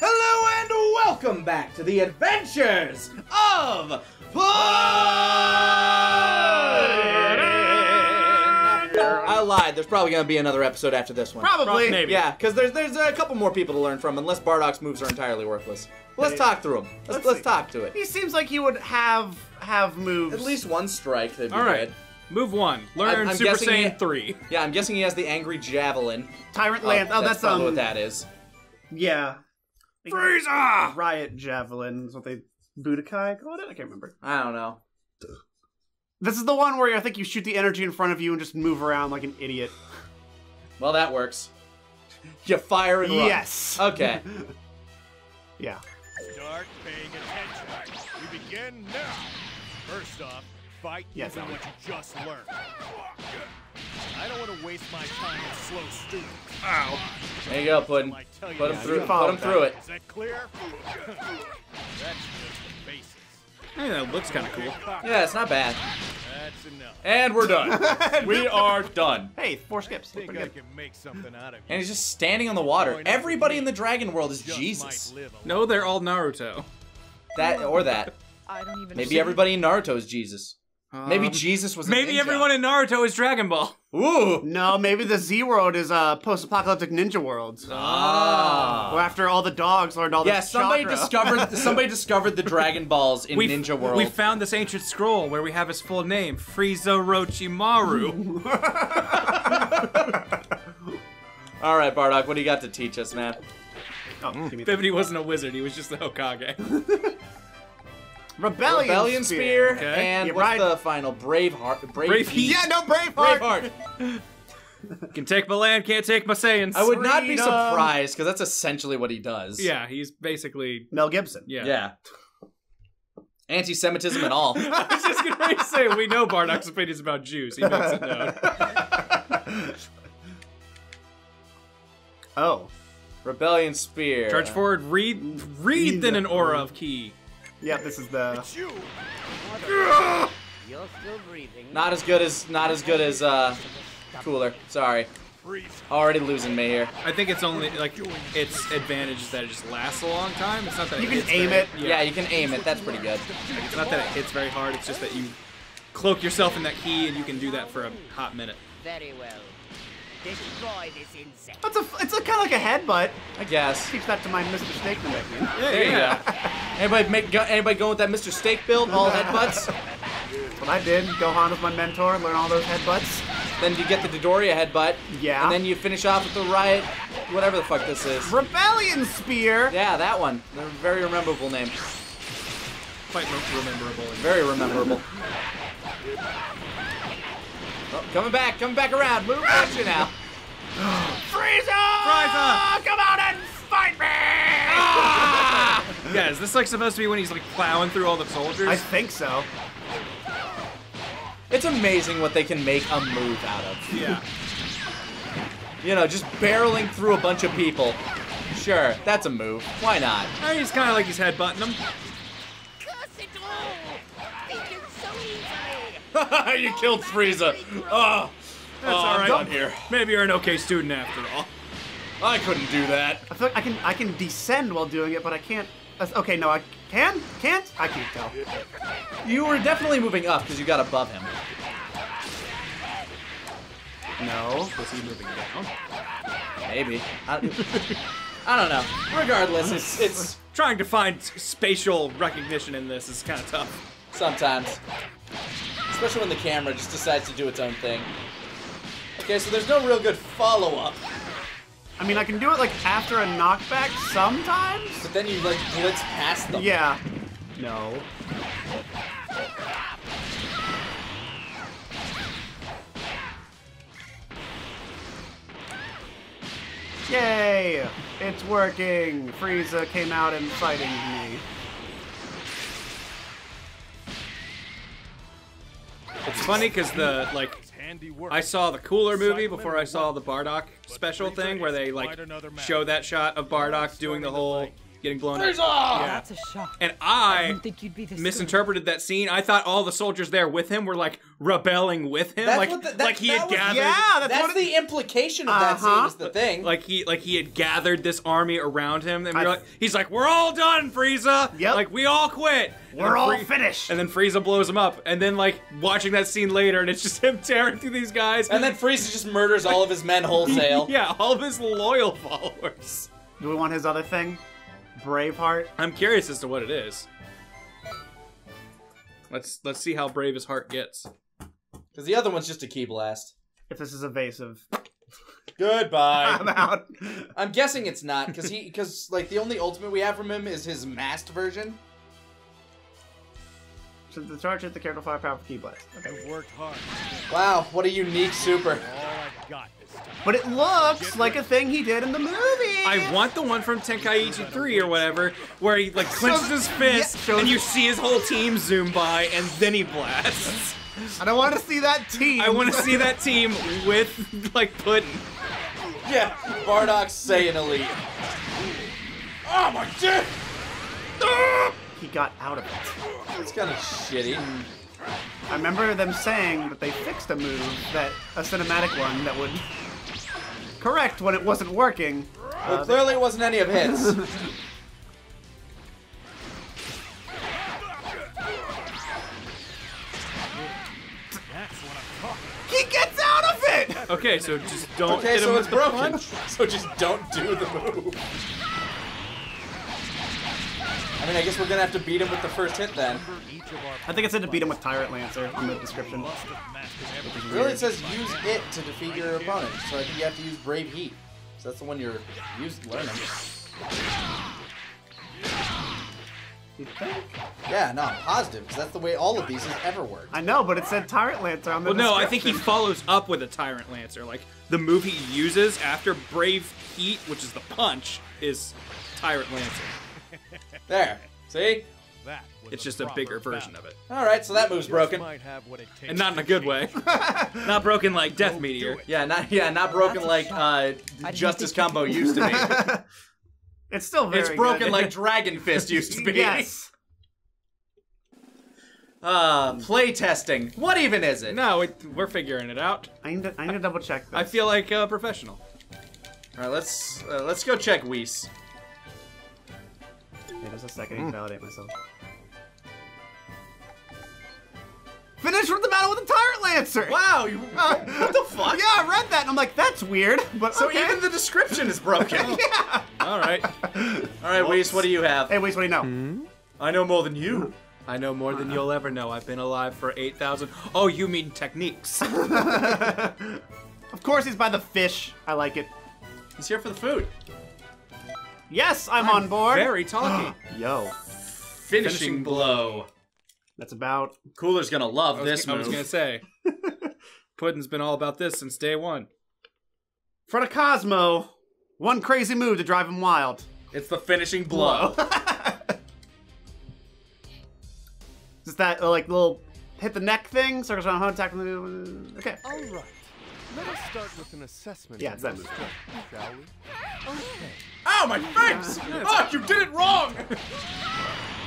Hello and welcome back to the adventures of I There's probably gonna be another episode after this one. Probably. Maybe. Yeah, because there's there's a couple more people to learn from, unless Bardock's moves are entirely worthless. Let's talk through them. Let's Let's let's, talk to it. He seems like he would have have moves. At least one strike. That'd be All right. good. Move one. Learn I'm Super guessing Saiyan it- 3. Yeah, I'm guessing he has the angry javelin. Tyrant Lance. Oh, that's, probably um. what that is. Yeah. Frieza! Riot Javelin is what they Budokai called it. I can't remember. I don't know. This is the one where I think you shoot the energy in front of you and just move around like an idiot. Well, that works. You fire and run. Yes. Okay. Yeah. Start paying attention. We begin now. First off, fight Yes, using Alan. what you just learned. I don't want to waste my time with slow students. Ow. There you go, Puddin. I Put him that. through. Put him through it. Is that clear? That's just the basics. Hey, that looks kind of cool. Yeah, it's not bad. That's enough. And we're done. we are done. Hey, four skips. Think I can make something out of you. And he's just standing on the water. Everybody in the dragon world is Jesus. might live a No, they're all Naruto. That or that. I don't even Maybe everybody in Naruto is Jesus. Maybe Um, Jesus was. A Maybe ninja. everyone in Naruto is Dragon Ball. Ooh. No, maybe the Z world is a post-apocalyptic ninja world. Ah. Where after all the dogs learned all the Yeah, the somebody chakra. discovered somebody discovered the Dragon Balls in We Ninja World. We found this ancient scroll where we have his full name, Frieza Orochimaru. All right, Bardock, what do you got to teach us, man? Oh, give me that. But he wasn't a wizard; he was just the Hokage. Rebellion, Rebellion Spear, Okay. and Yeah, what's right. the final? Brave Heart. Brave, Brave Heat. Yeah, no Braveheart. Braveheart. Can take my land, can't take my Saiyans. I would not be Freedom. surprised because that's essentially what he does. Yeah, he's basically. Mel Gibson. Yeah. Yeah. Anti-Semitism and all. I was just gonna say we know Bardock's opinions about Jews. He makes it known. Oh, Rebellion Spear. Charge forward, read, read in an aura of ki. Yeah. This is the. It's you. You're still breathing. Not as good as not as good as uh Cooler. Sorry. Already losing me here. I think it's only like its advantage is that it just lasts a long time. It's not that You it can hits aim very- it. Yeah, you can aim it. That's pretty good. Like, it's not that it hits very hard. It's just that you cloak yourself in that ki and you can do that for a hot minute. Very well. Destroy this insect. It's a. It's a kind of like a headbutt. I guess. Teach that to my Mr. Snake Mimic. There you go. Anybody make go, anybody going with that Mr. Steak build? All headbutts. That's what I did. Gohan was my mentor. and Learn all those headbutts. then you get the Dodoria headbutt. Yeah. And then you finish off with the riot, whatever the fuck this is. Rebellion Spear. Yeah, that one. They're a very rememberable name. Quite re- rememberable. Very rememberable. Oh, coming back, coming back around. Move you now. Frieza! Frieza! Come out and fight me! Ah! Yeah, is this like supposed to be when he's like plowing through all the soldiers? I think so. It's amazing what they can make a move out of. yeah. You know, just barreling through a bunch of people. Sure, that's a move. Why not? He's kind of like he's headbutting them. Curse it all! Think it's so easy! you killed Frieza. Oh, That's oh, all I'm here. Maybe you're an okay student after all. I couldn't do that. I feel like I can I can descend while doing it, but I can't. Okay, no, I can. Can't. I can't tell. You were definitely moving up because you got above him. No. Was he moving down? Maybe. I, I don't know. Regardless, it's it's Trying to find spatial recognition in this is kind of tough. sometimes, especially when the camera just decides to do its own thing. Okay, so there's no real good follow-up, I mean, I can do it like after a knockback sometimes. but then you like blitz past them. Yeah. No. Yay! It's working! Frieza came out and fighting me. It's funny because the like I saw the cooler movie before I saw the Bardock special thing where they like show that shot of Bardock doing the whole getting blown Frieza! up. Yeah. That's a shock. And I I didn't think you'd be this misinterpreted that scene. I thought all the soldiers there with him were like rebelling with him, That's like what the- that- like he had was- gathered. Yeah, that's, That's what it- the implication of that scene. Uh-huh. Is the thing. Like he like he had gathered this army around him, and we're like, he's like, "We're all done, Frieza." Yep. Like we all quit. We're all Fri- finished. And then Frieza blows him up, and then like watching that scene later, and it's just him tearing through these guys. and then Frieza just murders all of his men wholesale. yeah, all of his loyal followers. Do we want his other thing? Braveheart. I'm curious as to what it is. Let's let's see how brave his heart gets. Because the other one's just a ki blast. If this is evasive, Goodbye. I'm out. I'm guessing it's not because he because like the only ultimate we have from him is his masked version. So the charge hit the character fire power for ki blast. Okay. I worked hard. Wow, what a unique super. All I got this time. But it looks like a thing he did in the movie. I want the one from Tenkaichi 3 or whatever, where he like clenches his fist yeah, shows- and you see his whole team zoom by and then he blasts. I don't want to see that team. I want to see that team with like Puddin. Yeah, Bardock Saiyan Elite. Oh my dick! he got out of it. It's kind of shitty. I remember them saying that they fixed a move that a cinematic one that would correct when it wasn't working. Well, uh, clearly it wasn't any of his. That's what I'm talking He gets out of it. Okay, so just don't Okay, hit him so with it's the broken. punch. So just don't do the move. I mean, I guess we're gonna have to beat him with the first hit then. about. Each of our I think it said to beat him with Tyrant Lancer in the description. must have mastered everything. Really, it says use it to defeat your opponent. So I think you have to use Brave Heat. So that's the one you're used learning. You think? Yeah, no, I'm positive because that's the way all of these has ever worked. I know, but it said Tyrant Lancer on the Well, no, I think he follows up with a Tyrant Lancer. Like the move he uses after Brave Heat, which is the punch, is Tyrant Lancer. There. See? That It's just a proper bigger version of it, All right, so that move's broken. might have what it takes and not in a good way. not broken like Death Don't Meteor. Yeah, not yeah, not broken like uh, Justice Combo used to be. It's still very it's broken good. like Dragon Fist used to be. yes. Uh, play testing. What even is it? No, it, we're figuring it out. I need to, I need to double check this. I feel like a professional. All right, let's uh, let's go check Whis. Wait just a second, I need to validate myself. Finish with the battle with the Tyrant Lancer! Wow, you, uh, what the fuck? Yeah, I read that and I'm like, that's weird, but So okay. even the description is broken. yeah. All right. All right, Whis, what do you have? Hey, wait, what do you know? Hmm? I know more than you. I know more than you'll ever know. I've been alive for 8,000. Oh, you mean techniques. Of course, he's by the fish. I like it. He's here for the food. Yes, I'm, on board. Very talky. Yo, Finishing, Finishing blow. that's about. Cooler's gonna love I was, this I was gonna say. Puddin's been all about this since day one. For the Cosmo, one crazy move to drive him wild. It's the finishing blow. Just that uh, like little hit the neck thing, circles around, hard attack. Okay. All right. Let us start with an assessment. Yeah, of it's that your move. shall we? Okay. Ow, my face! Ah, Fuck, you did it wrong!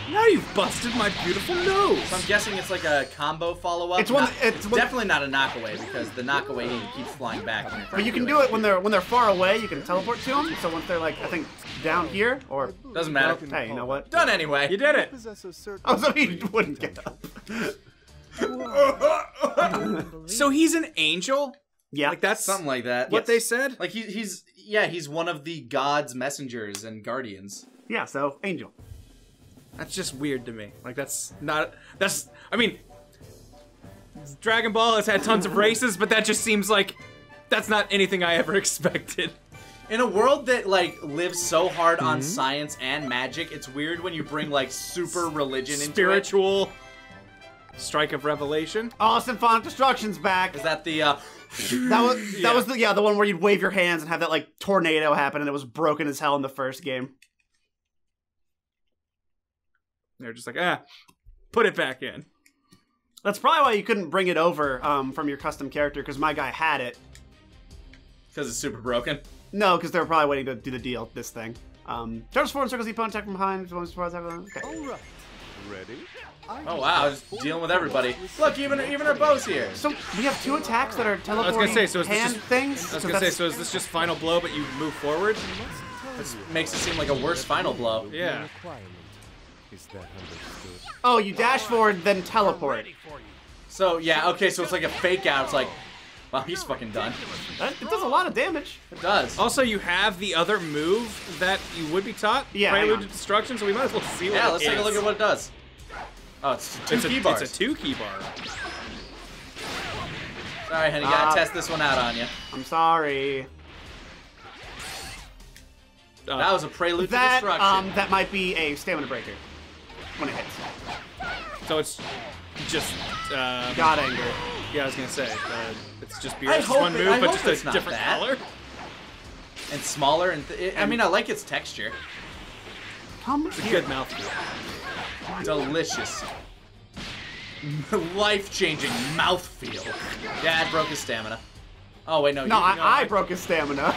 Now you've busted my beautiful nose. So I'm guessing it's like a combo follow-up. It's one- Not- it's one- definitely not a knockaway because the knockaway keeps flying back. when you're But trying you to can do it when they're when they're far away. You can teleport to them. So once they're like, I think down here or Doesn't matter. hey, you know what? Done anyway. You did it. Possess a certain Oh, so he wouldn't get up. So he's an angel? Yeah. Like that's Something like that. what Yes. they said? Like he, he's yeah, he's one of the gods' messengers and guardians. Yeah. So angel. That's just weird to me. Like that's not that's I mean Dragon Ball has had tons of races, but that just seems like that's not anything I ever expected. In a world that like lives so hard on mm-hmm. science and magic, it's weird when you bring like super religion into it. Spiritual strike of revelation. Oh, Symphonic Destruction's back. Is that the uh That was that was the yeah the one where you'd wave your hands and have that like tornado happen and it was broken as hell in the first game. They're just like, ah, put it back in. That's probably why you couldn't bring it over um, from your custom character because my guy had it. because it's super broken? No, because they were probably waiting to do the deal. This thing. Um, turns forward, circles the opponent, attack from behind. One support attack. Okay. All right. Ready? Oh wow, just dealing with everybody. Look, even even our bow's here. So we have two attacks that are teleporting say, so is this hand just- things. I was so gonna say, so is this just final blow, but you move forward? This makes it seem like a worse final blow. Yeah. Requirement. Is that understood? oh, you dash forward, then teleport. Ready for you. So yeah, okay, so it's like a fake out. It's like, wow, he's fucking done. That, it does a lot of damage. It does. Also, you have the other move that you would be taught, Yeah, Prelude to Destruction, so we might as well see what Yeah, it let's take a look at what it does. Oh, it's two it's ki a, bars. It's a two ki bar. Sorry, honey, gotta Ah. test this one out on you. I'm sorry. Uh, That was a prelude to That destruction. um, that might be a stamina breaker when it hits. so it's just, uh, God anger. yeah, I was gonna say, uh, it's just beer. It's hope one move, I but hope just it's a not different that. color. and smaller, and th- I mean, I like its texture. Come It's a here. good mouthfeel. Delicious. Life-changing mouthfeel. Dad broke his stamina. Oh wait, no. No, you, I, no, I broke his stamina.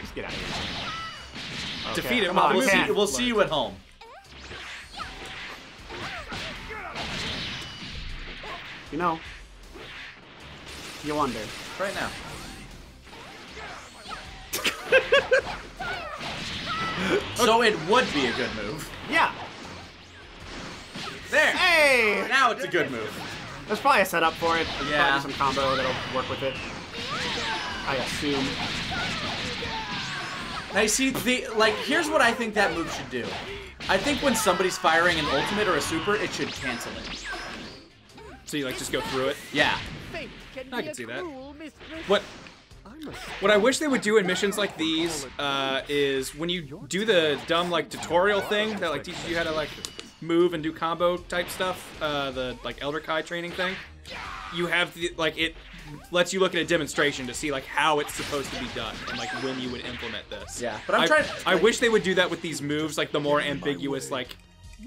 Just get out of here. Okay, Defeat him. on, We'll see. We'll see you at home. You know, you wonder. Right now. so it would be a good move. Yeah. There. Hey! Now it's a good move. There's probably a setup for it. There's Yeah. probably some combo that'll work with it. I assume. I see the like. Here's what I think that move should do. I think when somebody's firing an ultimate or a super, it should cancel it. So you like just go through it. Yeah. Can I can see that. What I'm What I wish they would do in missions like these uh, is when you do the dumb like tutorial thing that like teaches you how to like move and do combo type stuff, uh, the like Elder Kai training thing. You have the like it lets you look at a demonstration to see like how it's supposed to be done and like when you would implement this. Yeah, but I'm I, trying- I like- wish they would do that with these moves, like the more ambiguous like.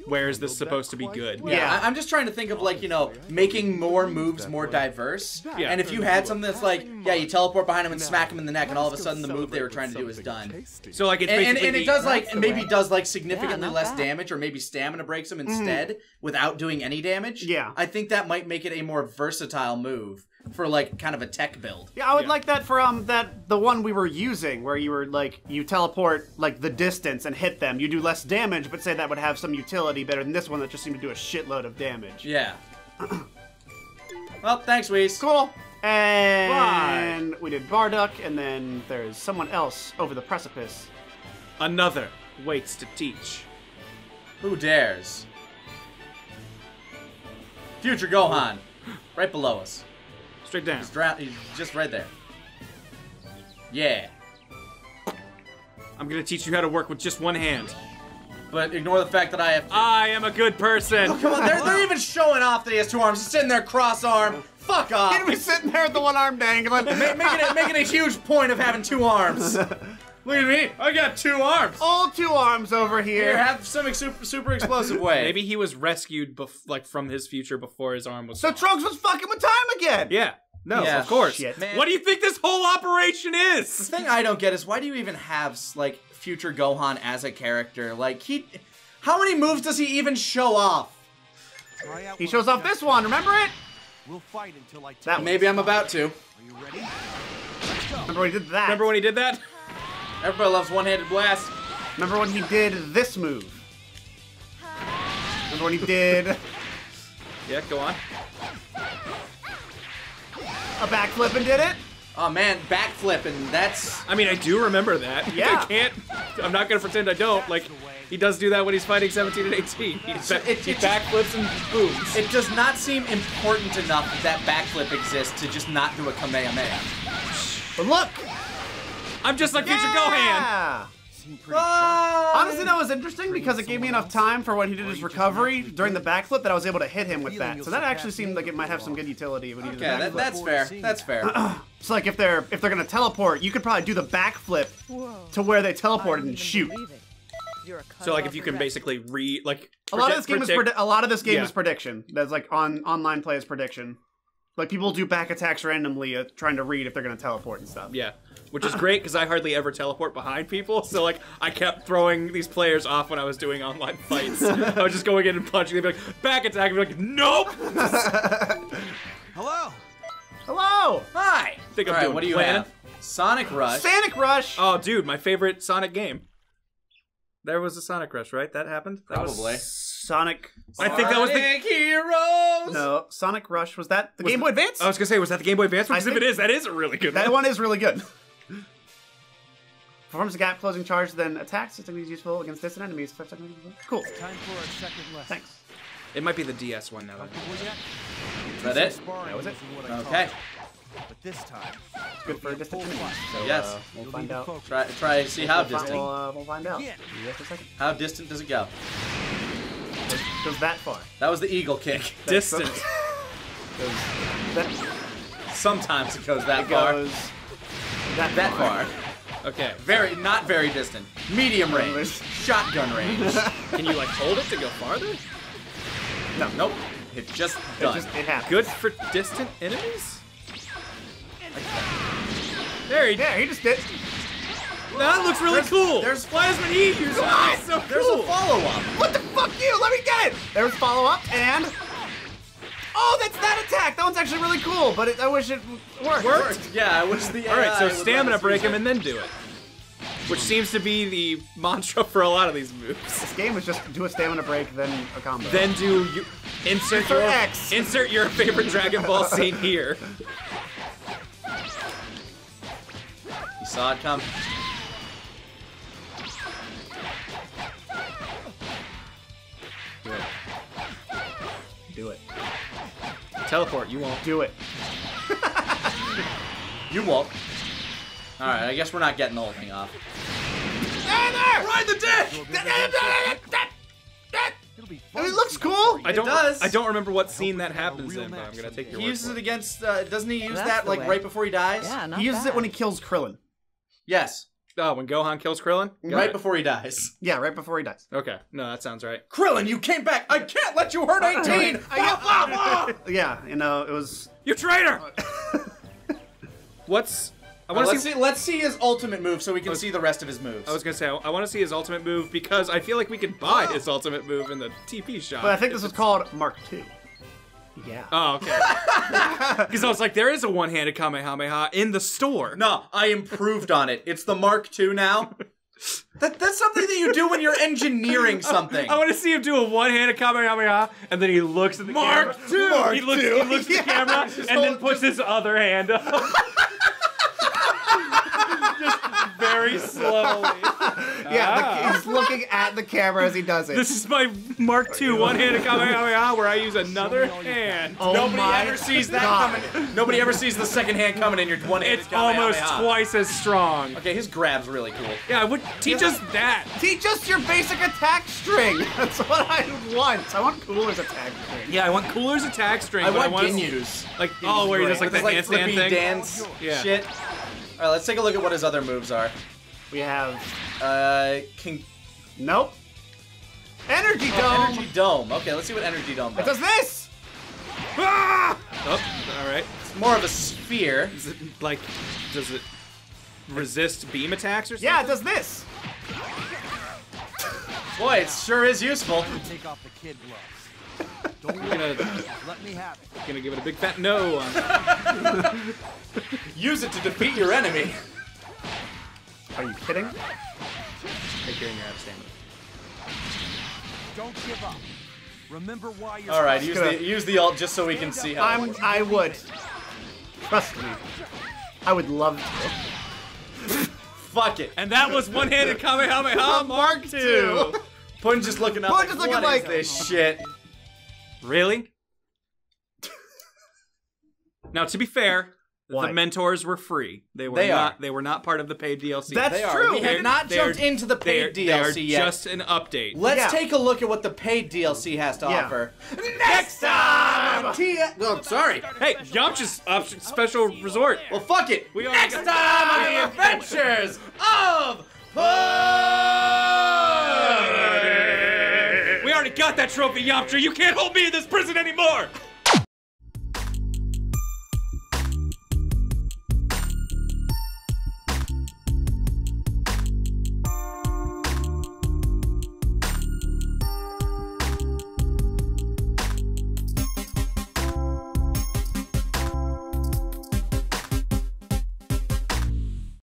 Where is this supposed to be good? Yeah. I- I'm just trying to think of like you know making more moves more diverse. Yeah. And if you had something that's like, yeah, you teleport behind him and smack him in the neck, and all of a sudden the move they were trying to do is done. So like it's And, and, and it does like maybe does like significantly not less bad. damage, or maybe stamina breaks him mm. instead without doing any damage. Yeah. I think that might make it a more versatile move for like kind of a tech build. Yeah, I would Yeah. like that for um that the one we were using where you were like you teleport like the distance and hit them. You do less damage, but say that would have some utility better than this one that just seemed to do a shitload of damage. Yeah. well, thanks, Whis. Cool. And we did Bardock, and then there's someone else over the precipice. another waits to teach. Who dares? Future Gohan, right below us. Straight down. He's, dra- he's just right there. Yeah. I'm gonna teach you how to work with just one hand. But ignore the fact that I have. To- I am a good person. Oh, come on, they're, they're even showing off that he has two arms. He's sitting there cross arm. Fuck off. He'd be sitting there with the one arm dangling. Ma- making, it, making a huge point of having two arms. Look at me. I got two arms. All two arms over Here, here. have some ex- super, super explosive way. Maybe he was rescued bef- like from his future before his arm was. So Trunks was fucking with time again. yeah. No, Yeah. of course. Shit. Man. What do you think this whole operation is? The thing I don't get is why do you even have like future Gohan as a character? Like he, how many moves does he even show off? He shows off this one. Remember it? We'll fight until I That tell one. Maybe I'm about to. Are you ready? Go. Remember when he did that? Remember when he did that? Everybody loves one-handed blast. Remember when he did this move? Remember when he did Yeah, go on. a backflip and did it? Oh man, backflip, and that's I mean, I do remember that. Yeah. I can't. I'm not gonna pretend I don't. Like, he does do that when he's fighting 17 and 18. He, ba- it- he it just- backflips and booms. it does not seem important enough that that backflip exists to just not do a Kamehameha. But look! I'm just like Future Gohan. Yeah! Honestly, that was interesting because it gave me enough time for when he did his recovery during the backflip that I was able to hit him with that. So that actually seemed like it might have some good utility when he did the Okay, that, backflip. that's fair. That's fair. It's like if they're if they're gonna teleport, you could probably do the backflip to where they teleported and shoot. So like, if you can basically read like A lot of this game is predict- a lot of this game Yeah. is prediction. That's like on online players prediction. Like people do back attacks randomly, uh, trying to read if they're gonna teleport and stuff. Yeah. Which is great because I hardly ever teleport behind people, so like I kept throwing these players off when I was doing online fights. I was just going in and punching. They'd be like, back attack, and be like, nope. Hello. Hello, Hi. Think I'm All right, doing what do you planning. have? Sonic Rush. Sonic Rush. Oh, dude, my favorite Sonic game. There was a Sonic Rush, right? That happened. That was- Probably. Sonic. I think that was the. Sonic Heroes. No, Sonic Rush was that the Was Game Boy Advance? I was gonna say, was that the Game Boy Advance? one? I Because if think- it is, that is a really good That one. one is really good. Performs a gap closing charge, then attacks. System is useful against distant enemies. Five seconds. Cool. Time for a second lesson. Thanks. It might be the DS one now. Comfortable? Is that it? That was it? isn't what Okay. Taught you, But this time, Good for distant full enemies. So, Yes. uh, we'll find out. Try try to see how We'll, fi- distant. we'll, uh, we'll find out. Yeah. Give me just a second. How distant does it go? Goes that far. That was the eagle kick. Distant. Goes that, Sometimes it goes that it far. goes that, That far. Okay. Very not very distant. Medium range. Range. Shotgun range. Can you like hold it to go farther? No, nope. It just It done. just it happened. Good for distant enemies. There he Yeah, he just did. That looks really There's- cool. there's- why doesn't he use? That's so There's cool. a follow up. What the fuck you? Let me get it. There's follow up and. Oh, that's that attack. That one's actually really cool, but it, I wish it worked. Worked. Yeah, I wish the. All right, so stamina break use him and then do it. Which seems to be the mantra for a lot of these moves. This game is just do a stamina break, then a combo. Then do you insert your X. insert your favorite Dragon Ball scene here. Saw it come. do it. Teleport, you won't. Do it. You won't. All right, I guess we're not getting the whole thing off. There, there! Ride the dick. It'll be I mean, it looks cool. I don't. does. I don't remember what scene that we have a happens in, but I'm gonna take your He uses for it it. against. Uh, doesn't he use that like way. right before he dies? Yeah, not He uses bad. it when he kills Krillin. Yes. Oh, when Gohan kills Krillin. Got right it. before he dies. Yeah, right before he dies. Okay, no, that sounds right. Krillin, you came back. I can't let you hurt uh, 18. Blah, blah, blah. Yeah, you know, it was. You traitor! What's? I want to uh, let's see. see. Let's see his ultimate move so we can see the rest of his moves. I was gonna say I, want to see his ultimate move because I feel like we could buy his ultimate move in the TP shop. But I think this is called Mark II. Yeah. Oh, okay. Because I was like, there is a one-handed Kamehameha in the store. No, I improved on it. It's the Mark II now. That, that's something that you do when you're engineering something. I want to see him do a one-handed Kamehameha, and then he looks at the Mark camera. II. Mark he looks, II. he looks at the camera, and then hold- puts his other hand up. Just very slowly. Yeah, Ah. the, he's looking at the camera as he does it. This is my Mark II one-handed Kamehameha where I use another hand. oh Nobody my ever sees that God. coming. Nobody ever sees the second hand coming in your one handed It's almost twice as strong. Okay, his grab's really cool. Yeah, I would teach us that. Teach us your basic attack string. That's what I want. I want Cooler's attack string. Yeah, I want Cooler's attack string. I but I want want Ginyu's. like oh, where he does like the like handstand flippy thing. dance Yeah. shit. All right, let's take a look at what his other moves are. We have Uh, can nope. Energy dome. oh, energy dome. Okay, let's see what energy dome does. It does. does this. Ah! Oh, all right. It's more of a sphere. Is it like does it resist beam attacks or something? Yeah, it does this. Boy, it sure is useful. Take off the kid gloves. Don't I'm gonna Let me have it. gonna give it a big fat no on that. Use it to defeat your enemy. Are you kidding? Take care of your out of stamina. Don't give up. Remember why you're All right, use gonna- the use the alt just so we can see how. I'm. works. I would. Trust me. I would love to. Fuck it. And that was one-handed Kamehameha Mark II. Pun's just looking up. Pun's like, just looking "What is like- this shit. Really? Now, to be fair, What? the mentors were free. They were They not. are. They were not part of the paid DLC. That's They are. true. We have They're- not they're- jumped into the They're, paid they are DLC yet. just an update. Let's Yeah. take a look at what the paid DLC has to Yeah. offer. Next time! T- oh, sorry. Hey, Yamcha's option special resort. Well, fuck it. We already Next got- time on the adventures of Pud! Got that trophy, Yamcha. You can't hold me in this prison anymore.